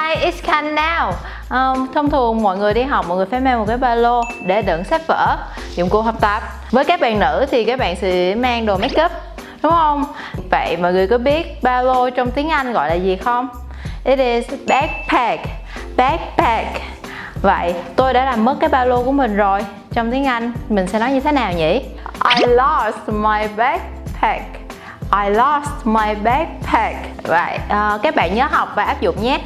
Hi, it's Khan now. Um, thông thường mọi người đi học mọi người phải mang một cái ba lô để đựng sách vở, dụng cụ học tập. Với các bạn nữ thì các bạn sẽ mang đồ make up, đúng không? Vậy mọi người có biết ba lô trong tiếng Anh gọi là gì không? It is backpack. Backpack. Vậy tôi đã làm mất cái ba lô của mình rồi. Trong tiếng Anh mình sẽ nói như thế nào nhỉ? I lost my backpack. I lost my backpack. Vậy uh, các bạn nhớ học và áp dụng nhé.